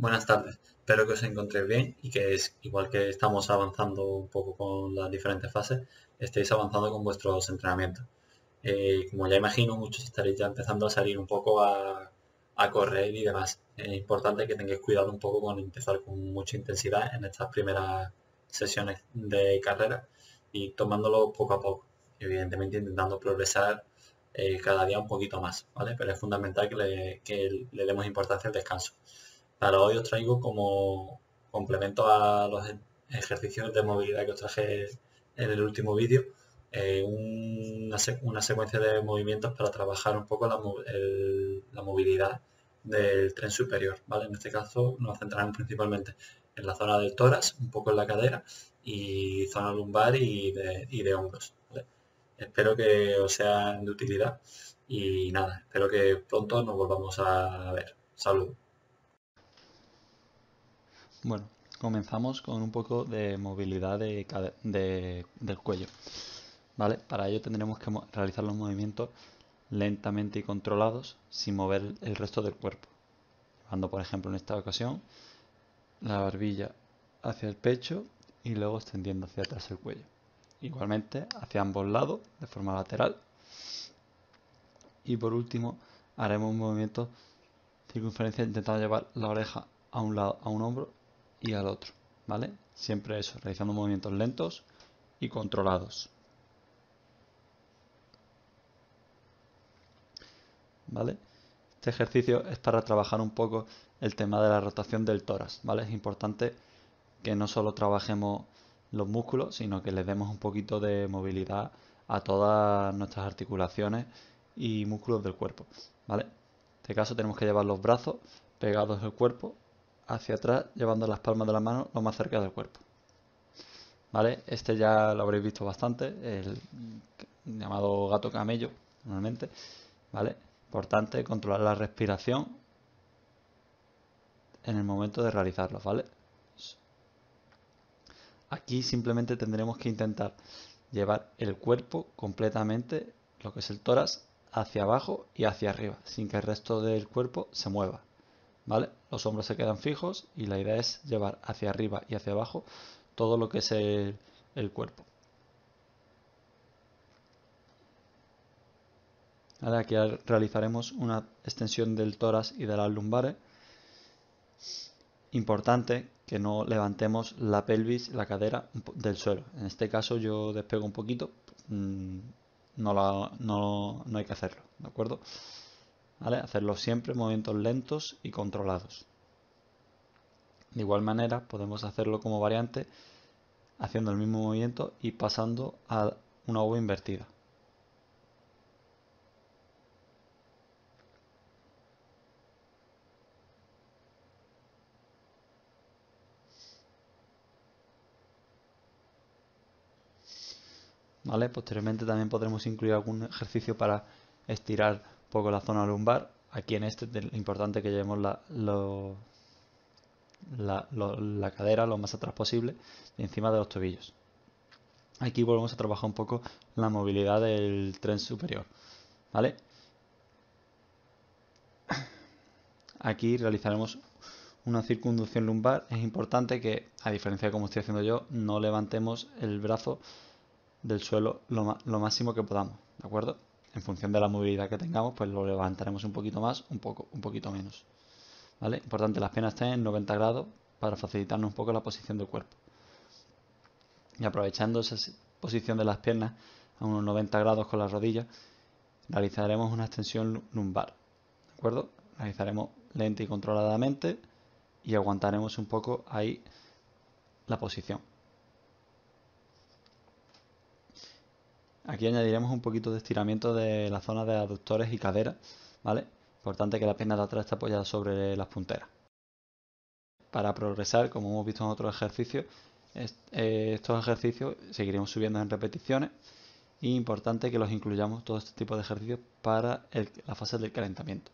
Buenas tardes, espero que os encontréis bien y que es igual que estamos avanzando un poco con las diferentes fases, estéis avanzando con vuestros entrenamientos. Eh, como ya imagino, muchos estaréis ya empezando a salir un poco a, correr y demás. Es importante que tengáis cuidado un poco con empezar con mucha intensidad en estas primeras sesiones de carrera y tomándolo poco a poco. Evidentemente intentando progresar eh, cada día un poquito más, ¿vale? Pero es fundamental que le, que le demos importancia al descanso. Para hoy os traigo como complemento a los ejercicios de movilidad que os traje en el último vídeo, eh, una, secuencia de movimientos para trabajar un poco la, movilidad del tren superior. ¿vale? En este caso nos centraremos principalmente en la zona del tórax, un poco en la cadera y zona lumbar y de, hombros. Espero que os sean de utilidad y nada, espero que pronto nos volvamos a ver. Saludos. Bueno, comenzamos con un poco de movilidad de, del cuello. ¿Vale? Para ello tendremos que realizar los movimientos lentamente y controlados sin mover el resto del cuerpo. Llevando, por ejemplo, en esta ocasión, la barbilla hacia el pecho y luego extendiendo hacia atrás el cuello. Igualmente hacia ambos lados, de forma lateral. Y por último, haremos un movimiento circunferencia intentando llevar la oreja a un lado, a un hombro y al otro, ¿vale? Siempre eso, realizando movimientos lentos y controlados. ¿Vale? Este ejercicio es para trabajar un poco el tema de la rotación del tórax, ¿vale? Es importante que no solo trabajemos los músculos, sino que le demos un poquito de movilidad a todas nuestras articulaciones y músculos del cuerpo, ¿vale? En este caso tenemos que llevar los brazos pegados al cuerpo hacia atrás, llevando las palmas de la mano lo más cerca del cuerpo. ¿Vale? Este ya lo habréis visto bastante, el llamado gato camello, normalmente. ¿Vale? Importante controlar la respiración en el momento de realizarlo, ¿vale? Aquí simplemente tendremos que intentar llevar el cuerpo completamente, lo que es el tórax, hacia abajo y hacia arriba, sin que el resto del cuerpo se mueva. ¿Vale? Los hombros se quedan fijos y la idea es llevar hacia arriba y hacia abajo todo lo que es el, cuerpo. Aquí realizaremos una extensión del tórax y de las lumbares. Importante que no levantemos la pelvis, la cadera del suelo. En este caso yo despego un poquito, mm, no, no, no hay que hacerlo, ¿de acuerdo? Hacerlo siempre movimientos lentos y controlados. De igual manera podemos hacerlo como variante haciendo el mismo movimiento y pasando a una U invertida. ¿Vale? Posteriormente también podremos incluir algún ejercicio para estirar poco la zona lumbar. Aquí en este es importante que llevemos la, la, cadera lo más atrás posible encima de los tobillos. Aquí volvemos a trabajar un poco la movilidad del tren superior. ¿Vale? Aquí realizaremos una circunducción lumbar. Es importante que, a diferencia de como estoy haciendo yo, no levantemos el brazo del suelo lo, lo máximo que podamos. ¿De acuerdo? En función de la movilidad que tengamos, pues lo levantaremos un poquito más, un poco, un poquito menos. ¿Vale? Importante, las piernas estén en 90 grados para facilitarnos un poco la posición del cuerpo. Y aprovechando esa posición de las piernas a unos 90 grados con las rodillas, realizaremos una extensión lumbar. ¿De acuerdo? Realizaremos lenta y controladamente y aguantaremos un poco ahí la posición. Aquí añadiremos un poquito de estiramiento de la zona de aductores y caderas, ¿vale? Importante que la pierna de atrás esté apoyada sobre las punteras. Para progresar, como hemos visto en otros ejercicios, eh, estos ejercicios seguiremos subiendo en repeticiones y importante que los incluyamos todo este tipo de ejercicios para la fase del calentamiento.